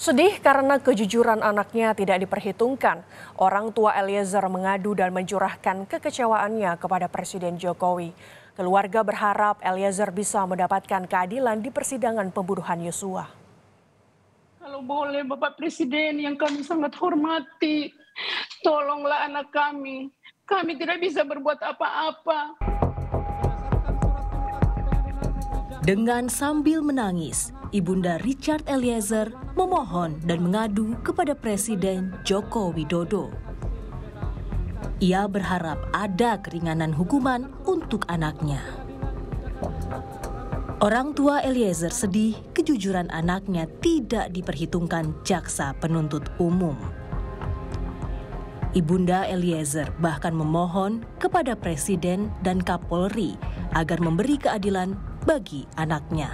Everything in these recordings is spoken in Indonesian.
Sedih karena kejujuran anaknya tidak diperhitungkan. Orang tua Eliezer mengadu dan mencurahkan kekecewaannya kepada Presiden Jokowi. Keluarga berharap Eliezer bisa mendapatkan keadilan di persidangan pembunuhan Yosua. Kalau boleh Bapak Presiden yang kami sangat hormati, tolonglah anak kami. Kami tidak bisa berbuat apa-apa. Dengan sambil menangis, Ibunda Richard Eliezer memohon dan mengadu kepada Presiden Joko Widodo. Ia berharap ada keringanan hukuman untuk anaknya. Orang tua Eliezer sedih kejujuran anaknya tidak diperhitungkan jaksa penuntut umum. Ibunda Eliezer bahkan memohon kepada Presiden dan Kapolri agar memberi keadilan bagi anaknya.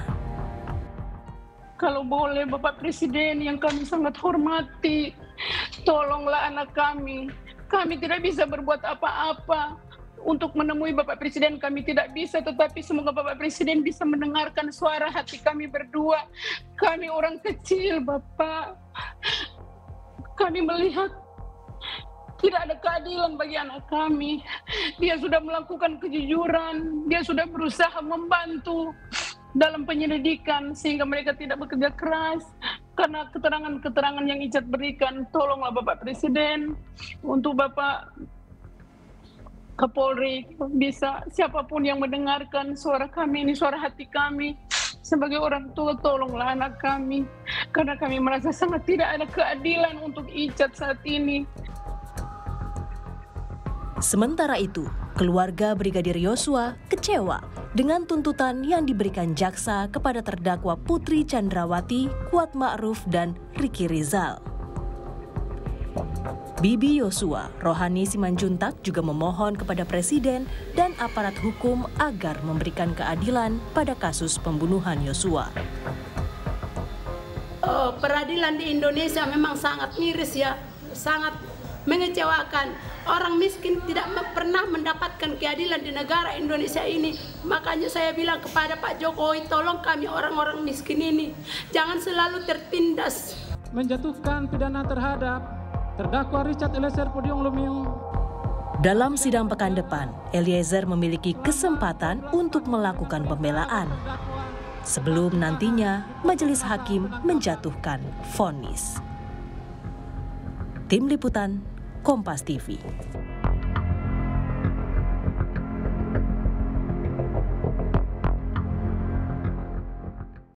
Kalau boleh Bapak Presiden yang kami sangat hormati, tolonglah anak kami. Kami tidak bisa berbuat apa-apa untuk menemui Bapak Presiden kami tidak bisa tetapi semoga Bapak Presiden bisa mendengarkan suara hati kami berdua kami orang kecil Bapak kami melihat tidak ada keadilan bagi anak kami. Dia sudah melakukan kejujuran. Dia sudah berusaha membantu dalam penyelidikan sehingga mereka tidak bekerja keras. Karena keterangan-keterangan yang Icat berikan tolonglah Bapak Presiden. Untuk Bapak Kapolri bisa siapa pun yang mendengarkan suara kami ini suara hati kami sebagai orang tua tolonglah anak kami. Karena kami merasa sangat tidak ada keadilan untuk Icat saat ini Sementara itu, keluarga Brigadir Yosua kecewa dengan tuntutan yang diberikan jaksa kepada terdakwa Putri Chandrawati, Kuat Ma'ruf, dan Riki Rizal. Bibi Yosua, Rohani Simanjuntak juga memohon kepada Presiden dan aparat hukum agar memberikan keadilan pada kasus pembunuhan Yosua. Oh, peradilan di Indonesia memang sangat miris ya, sangat mengecewakan. Orang miskin tidak pernah mendapatkan keadilan di negara Indonesia ini. Makanya saya bilang kepada Pak Jokowi, tolong kami orang-orang miskin ini. Jangan selalu tertindas. Menjatuhkan pidana terhadap terdakwa Richard Eliezer Pudium Lumiu dalam sidang pekan depan, Eliezer memiliki kesempatan untuk melakukan pembelaan. Sebelum nantinya majelis hakim menjatuhkan vonis. Tim Liputan Kompas TV.